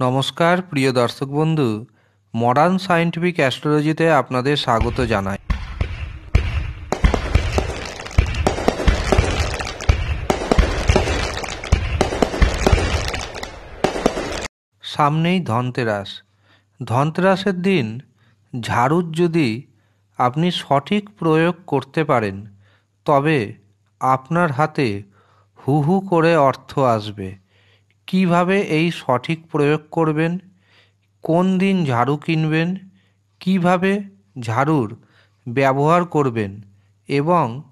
নমস্কার, প্রিয় দর্শক বন্ধু। মডার্ন সায়েন্টিফিক অ্যাস্ট্রোলজিতে আপনাদের স্বাগত জানাই। সামনেই ধনতেরাস। ধনতেরাসের দিন, ঝাড়ুর যদি আপনি সঠিক প্রয়োগ করতে পারেন, তবে আপনার হাতে হু হু করে অর্থ আসবে। কীভাবে এই সঠিক প্রয়োগ করবেন? কোন দিন ঝাড়ু কিনবেন? কীভাবে ঝাড়ুর ব্যবহার করবেন? এবং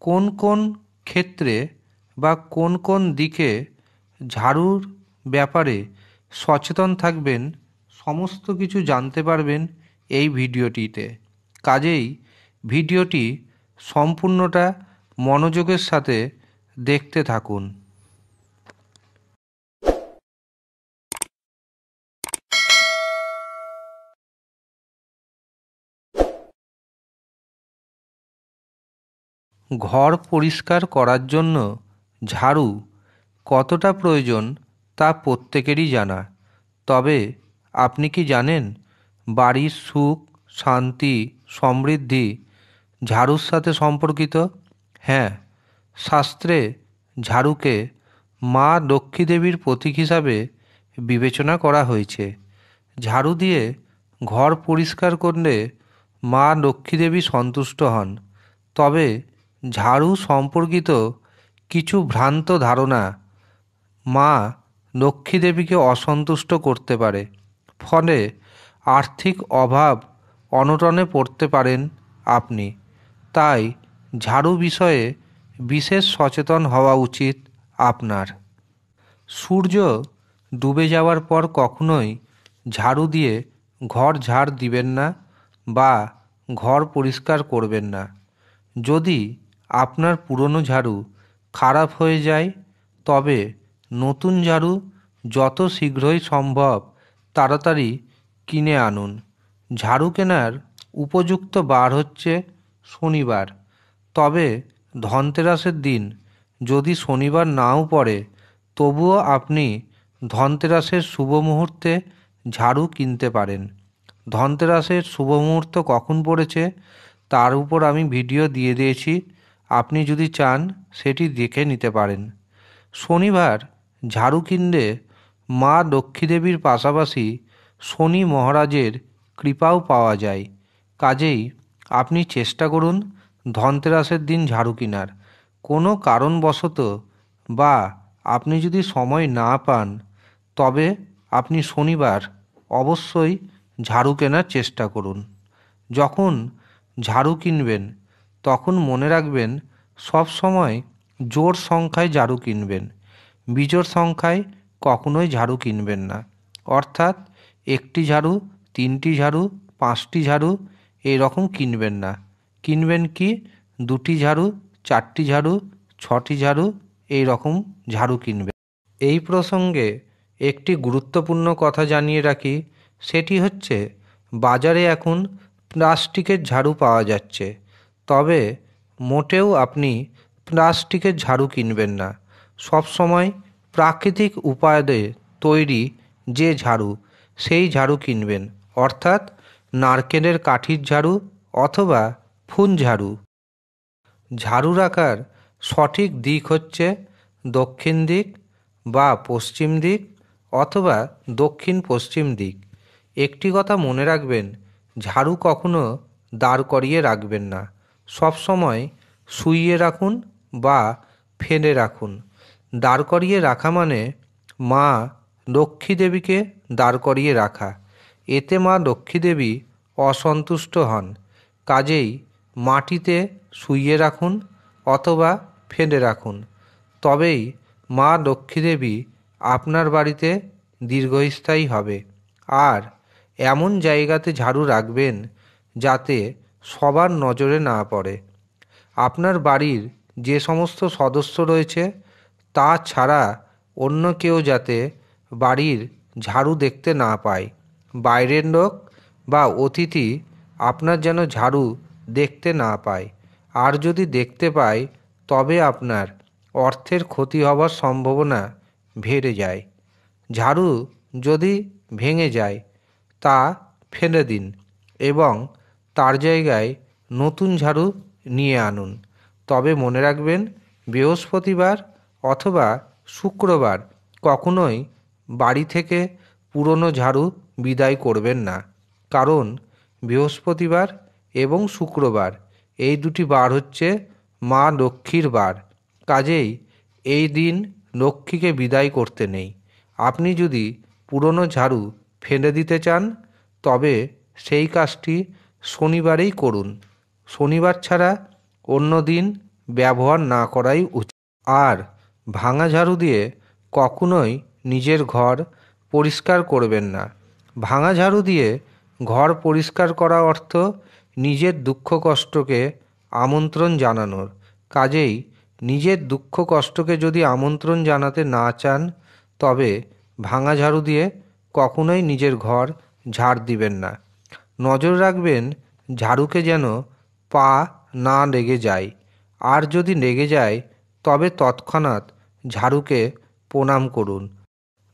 কোন কোন ক্ষেত্রে বা কোন কোন দিকে ঝাড়ুর ব্যাপারে সচেতন থাকবেন, সমস্ত কিছু জানতে পারবেন এই ভিডিওটিতে। কাজেই ভিডিওটি সম্পূর্ণটা মনোযোগের সাথে দেখতে থাকুন। ঘর পরিষ্কার করার জন্য ঝাড়ু কতটা প্রয়োজন তা প্রত্যেকেরই জানা। তবে আপনি কি জানেন বাড়ির সুখ, শান্তি, সমৃদ্ধি ঝাড়ুর সাথে সম্পর্কিত? হ্যাঁ শাস্ত্রে ঝাড়ুকে মা লক্ষ্মী দেবীর প্রতীক হিসাবে বিবেচনা করা হয়েছে। ঝাড়ু দিয়ে ঘর পরিষ্কার করলে মা লক্ষ্মী দেবী সন্তুষ্ট হন। তবে ঝাড়ু সম্পর্কিত কিছু ভ্রান্ত ধারণা মা লক্ষ্মী দেবীকে অসন্তুষ্ট করতে পারে, ফলে আর্থিক অভাব অনটনে পড়তে পারেন আপনি। তাই ঝাড়ু বিষয়ে বিশেষ সচেতন হওয়া উচিত আপনার। সূর্য ডুবে যাওয়ার পর কখনোই ঝাড়ু দিয়ে ঘর ঝাড় দিবেন না বা ঘর পরিষ্কার করবেন না। যদি আপনার পুরনো ঝাড়ু খারাপ হয়ে যায়, তবে নতুন ঝাড়ু যত শীঘ্রই সম্ভব তাড়াতাড়ি কিনে আনুন। ঝাড়ু কেনার উপযুক্ত বার হচ্ছে শনিবার। তবে ধনতেরাসের দিন যদি শনিবার নাও পড়ে, তবুও আপনি ধনতেরাসের শুভ মুহূর্তে ঝাড়ু কিনতে পারেন। ধনতেরাসের শুভ মুহূর্ত কখন পড়েছে, তার উপর আমি ভিডিও দিয়ে দিয়েছি। আপনি যদি চান, সেটি দেখে নিতে পারেন। শনিবার ঝাড়ু কিনলে মা লক্ষ্মীদেবীর পাশাপাশি শনি মহারাজের কৃপাও পাওয়া যায়। কাজেই আপনি চেষ্টা করুন ধনতেরাসের দিন ঝাড়ু কেনার। কোনো কারণবশত বা আপনি যদি সময় না পান, তবে আপনি শনিবার অবশ্যই ঝাড়ু কেনার চেষ্টা করুন। যখন ঝাড়ু কিনবেন তখন মনে রাখবেন, সব সময় জোর সংখ্যায় ঝাড়ু কিনবেন। বিজোড় সংখ্যায় কখনোই ঝাড়ু কিনবেন না। অর্থাৎ একটি ঝাড়ু, তিনটি ঝাড়ু, পাঁচটি ঝাড়ু এই রকম কিনবেন না। কিনবেন কি? দুটি ঝাড়ু, চারটি ঝাড়ু, ছটি ঝাড়ু এই রকম ঝাড়ু কিনবেন। এই প্রসঙ্গে একটি গুরুত্বপূর্ণ কথা জানিয়ে রাখি, সেটি হচ্ছে, বাজারে এখন প্লাস্টিকের ঝাড়ু পাওয়া যাচ্ছে। তবে মোটেও আপনি প্লাস্টিকের ঝাড়ু কিনবেন না। সবসময় প্রাকৃতিক উপায়ে তৈরি যে ঝাড়ু, সেই ঝাড়ু কিনবেন, অর্থাৎ নারকেলের কাঠির ঝাড়ু অথবা ফুন ঝাড়ু। ঝাড়ু রাখার সঠিক দিক হচ্ছে দক্ষিণ দিক বা পশ্চিম দিক অথবা দক্ষিণ পশ্চিম দিক। একটি কথা মনে রাখবেন, ঝাড়ু কখনো দাঁড় করিয়ে রাখবেন না। সব সময় শুইয়ে রাখুন বা ফেলে রাখুন। দাঁড় করিয়ে রাখা মানে মা লক্ষ্মী দেবীকে দাঁড় করিয়ে রাখা। এতে মা লক্ষ্মী দেবী অসন্তুষ্ট হন। কাজেই মাটিতে শুইয়ে রাখুন অথবা ফেলে রাখুন। তবেই মা লক্ষ্মী দেবী আপনার বাড়িতে দীর্ঘস্থায়ী হবে। আর এমন জায়গাতে ঝাড়ু রাখবেন যাতে সবার নজরে না পড়ে। আপনার বাড়ির যে সমস্ত সদস্য রয়েছে, তা ছাড়া অন্য কেউ যাতে বাড়ির ঝাড়ু দেখতে না পায়। বাইরের লোক বা অতিথি আপনার যেন ঝাড়ু দেখতে না পায়। আর যদি দেখতে পায়, তবে আপনার অর্থের ক্ষতি হওয়ার সম্ভাবনা বেড়ে যায়। ঝাড়ু যদি ভেঙে যায়, তা ফেলে দিন এবং তার জায়গায় নতুন ঝাড়ু নিয়ে আনুন। তবে মনে রাখবেন, বৃহস্পতিবার অথবা শুক্রবার কখনোই বাড়ি থেকে পুরনো ঝাড়ু বিদায় করবেন না। কারণ বৃহস্পতিবার এবং শুক্রবার এই দুটি বার হচ্ছে মা লক্ষ্মীর বার। কাজেই এই দিন লক্ষ্মীকে বিদায় করতে নেই। আপনি যদি পুরনো ঝাড়ু ফেলে দিতে চান, তবে সেই কাজটি শনিবারেই করুন। শনিবার ছাড়া অন্য দিন ব্যবহার না করাই উচিত। আর ভাঙা ঝাড়ু দিয়ে কখনোই নিজের ঘর পরিষ্কার করবেন না। ভাঙা ঝাড়ু দিয়ে ঘর পরিষ্কার করা অর্থ নিজের দুঃখ কষ্টকে আমন্ত্রণ জানানোর। কাজেই নিজের দুঃখ কষ্টকে যদি আমন্ত্রণ জানাতে না চান, তবে ভাঙা ঝাড়ু দিয়ে কখনোই নিজের ঘর ঝাড় দিবেন না। নজর রাখবেন ঝাড়ুকে যেন পা না লেগে যায়। আর যদি লেগে যায়, তবে তৎক্ষণাৎ ঝাড়ুকে প্রণাম করুন।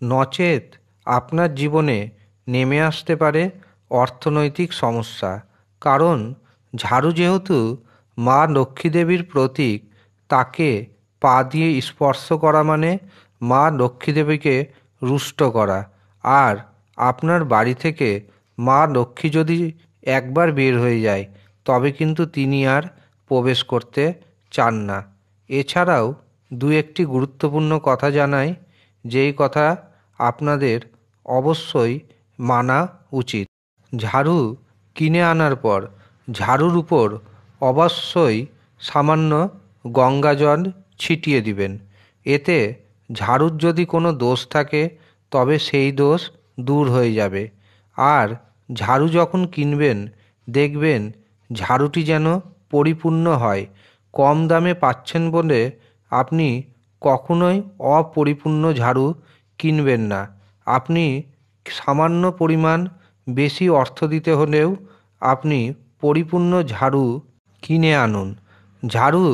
নচেত আপনার জীবনে নেমে আসতে পারে অর্থনৈতিক সমস্যা, কারণ ঝাড়ু যেহেতু মা লক্ষ্মী দেবীর প্রতীক, তাকে পা দিয়ে স্পর্শ করা মানে মা লক্ষ্মীদেবীকে রুষ্ট করা। আর আপনার বাড়ি থেকে মা লক্ষ্মী যদি একবার বের হয়ে যায়, তবে কিন্তু তিনি আর প্রবেশ করতে চান না। এছাড়াও দু একটি গুরুত্বপূর্ণ কথা জানাই, যেই কথা আপনাদের অবশ্যই মানা উচিত। ঝাড়ু কিনে আনার পর, ঝাড়ুর উপর অবশ্যই সামান্য গঙ্গা জল ছিটিয়ে দিবেন। এতে ঝাড়ুর যদি কোনো দোষ থাকে, তবে সেই দোষ দূর হয়ে যাবে। আর ঝাড়ু যখন কিনবেন, দেখবেন ঝাড়ুটি যেন পরিপূর্ণ হয়। কম দামে পাচ্ছেন বলে আপনি কখনোই অপরিপূর্ণ ঝাড়ু কিনবেন না। আপনি সামান্য পরিমাণ বেশি অর্থ দিতে হলেও আপনি পরিপূর্ণ ঝাড়ু কিনে আনুন। ঝাড়ু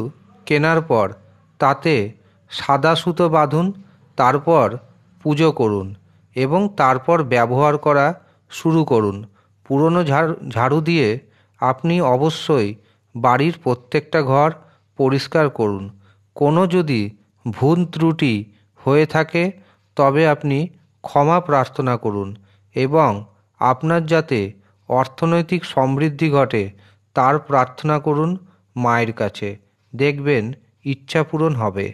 কেনার পর তাতে সাদা সুতো বাঁধুন, তারপর পুজো করুন এবং তারপর ব্যবহার করা শুরু করুন। পুরনো ঝাড়ু ঝাড়ু দিয়ে আপনি অবশ্যই বাড়ির প্রত্যেকটা ঘর পরিষ্কার করুন। কোনো যদি ভুল ত্রুটি হয়ে থাকে, তবে আপনি ক্ষমা প্রার্থনা করুন এবং আপনার যাতে অর্থনৈতিক সমৃদ্ধি ঘটে, তার প্রার্থনা করুন মায়ের কাছে। দেখবেন ইচ্ছা পূরণ হবে।